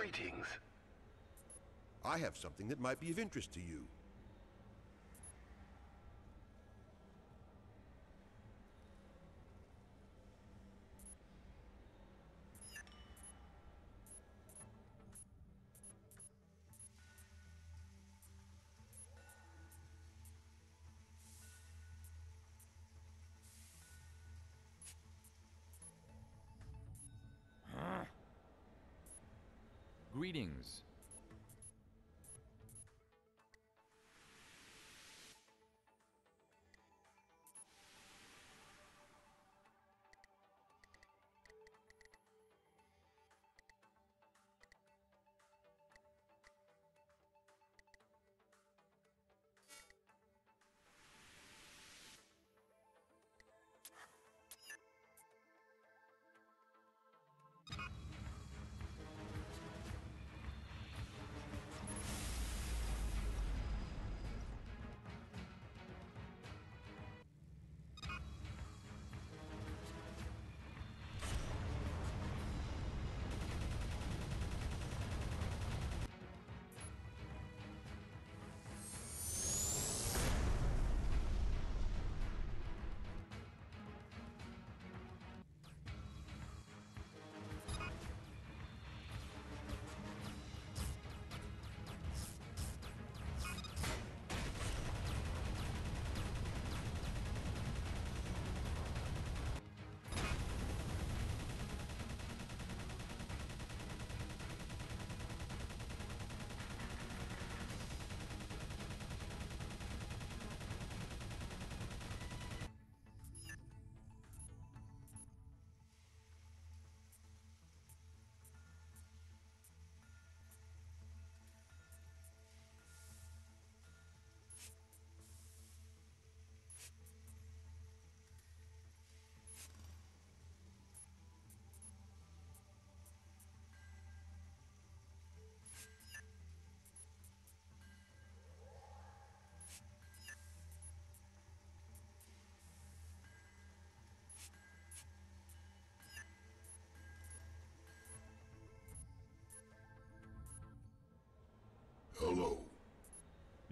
Greetings. I have something that might be of interest to you. Greetings.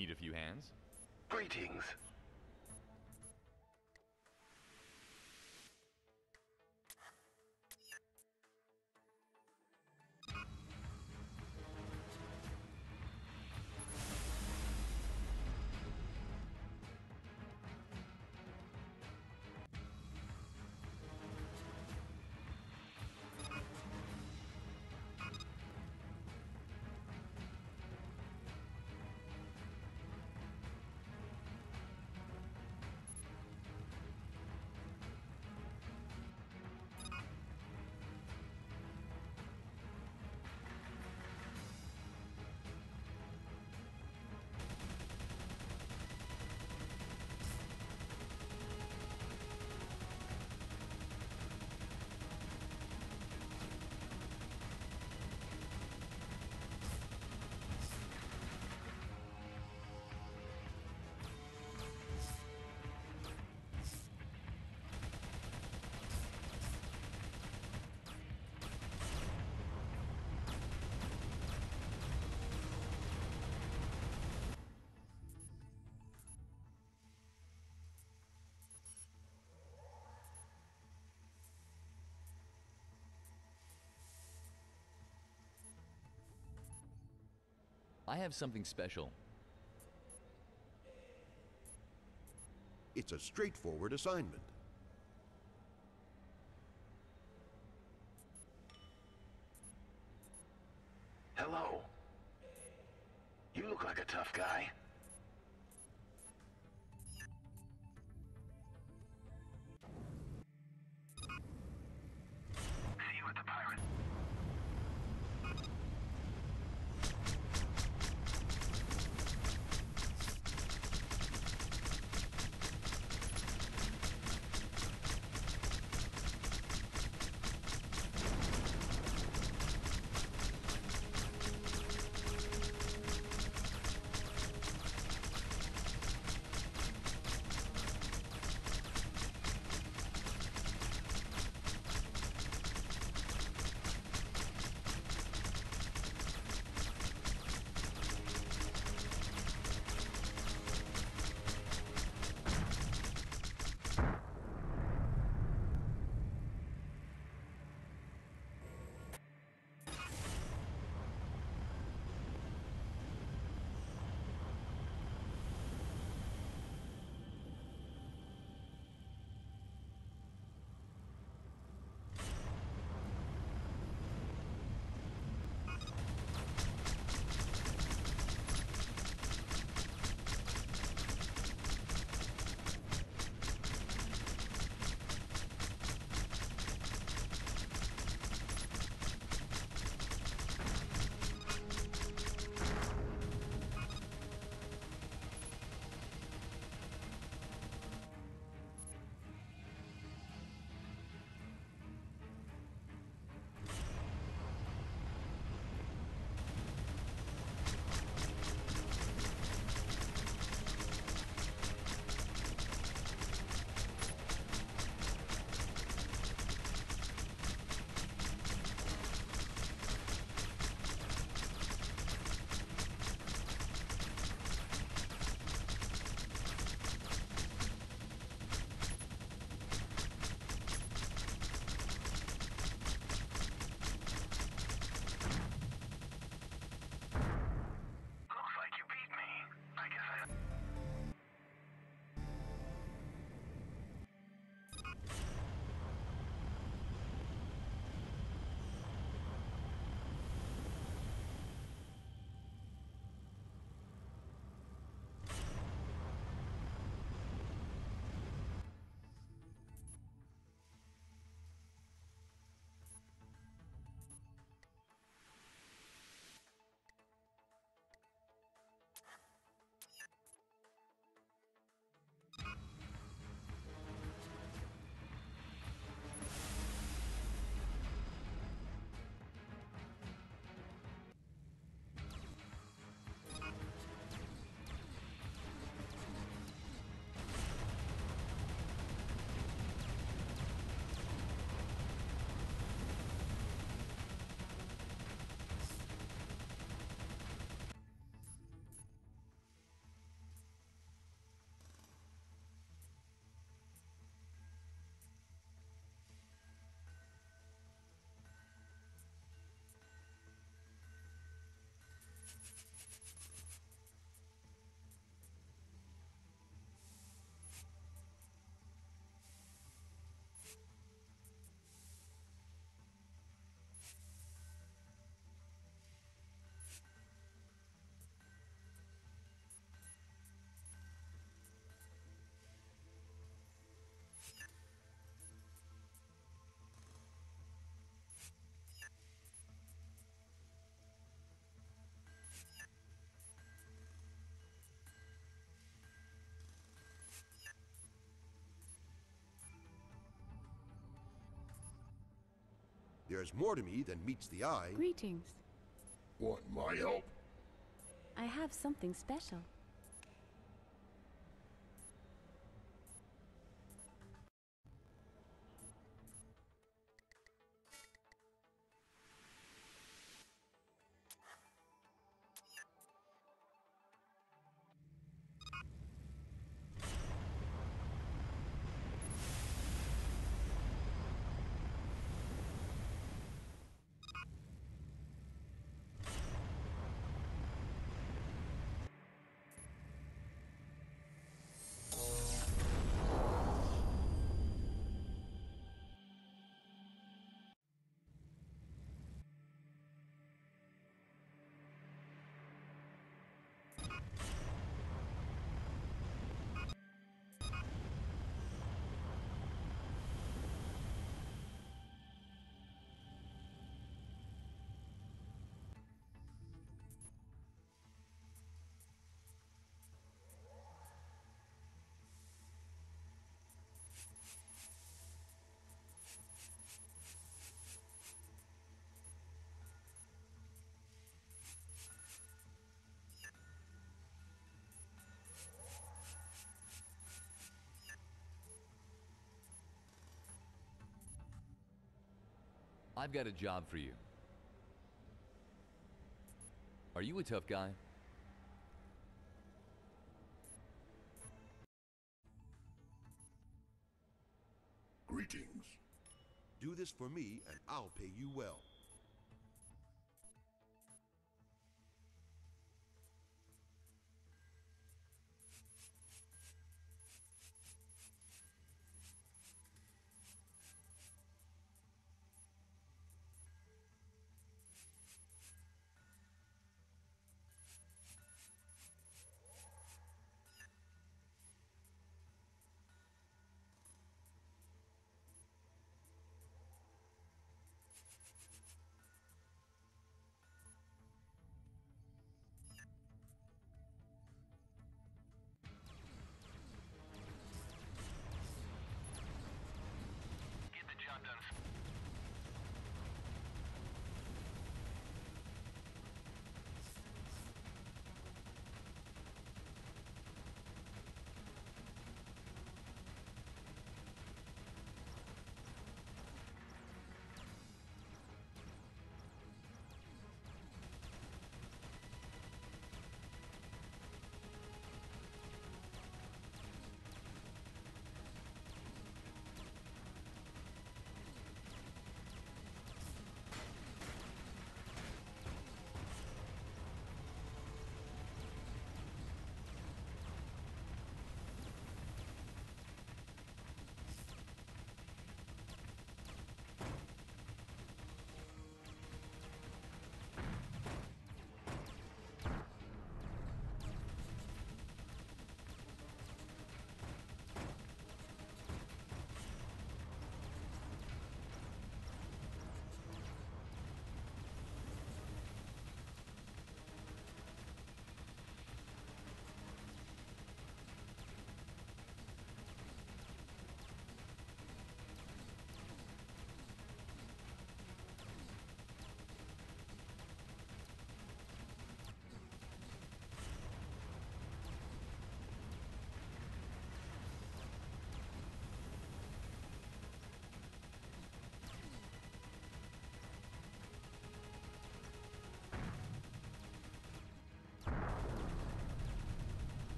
Need a few hands? Greetings. I have something special. It's a straightforward assignment. Hello. You look like a tough guy. There's more to me than meets the eye. Greetings. Want my help? I have something special. I've got a job for you. Are you a tough guy? Greetings. Do this for me, and I'll pay you well.